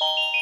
you